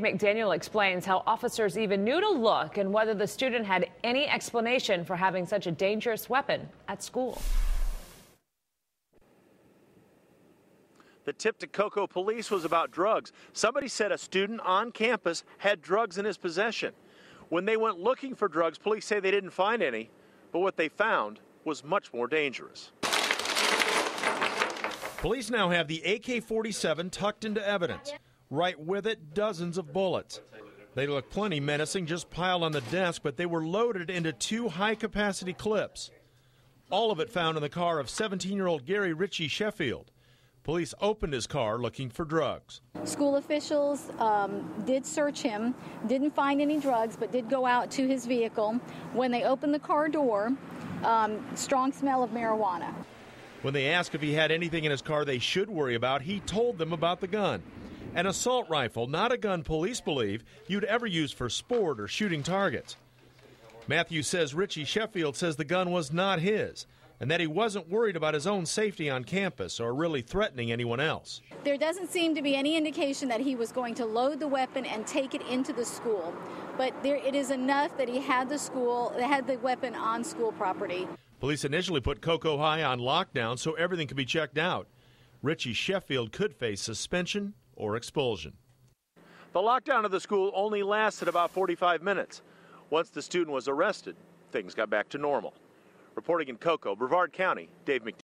McDaniel explains how officers even knew to look and whether the student had any explanation for having such a dangerous weapon at school. The tip to Cocoa police was about drugs. Somebody said a student on campus had drugs in his possession. When they went looking for drugs, police say they didn't find any, but what they found was much more dangerous. Police now have the AK 47 tucked into evidence. Right with it, dozens of bullets. They look plenty menacing, just piled on the desk, but they were loaded into two high capacity clips. All of it found in the car of 17 year old Gary Ritchie Sheffield. Police opened his car looking for drugs. School officials um, did search him, didn't find any drugs, but did go out to his vehicle. When they opened the car door, um, strong smell of marijuana. When they asked if he had anything in his car they should worry about, he told them about the gun. An assault rifle, not a gun police believe you'd ever use for sport or shooting targets. Matthew says Richie Sheffield says the gun was not his and that he wasn't worried about his own safety on campus or really threatening anyone else. There doesn't seem to be any indication that he was going to load the weapon and take it into the school, but there, it is enough that he had the school had the weapon on school property. Police initially put Cocoa High on lockdown so everything could be checked out. Richie Sheffield could face suspension or expulsion. The lockdown of the school only lasted about 45 minutes. Once the student was arrested, things got back to normal. Reporting in Cocoa, Brevard County, Dave McDaniel.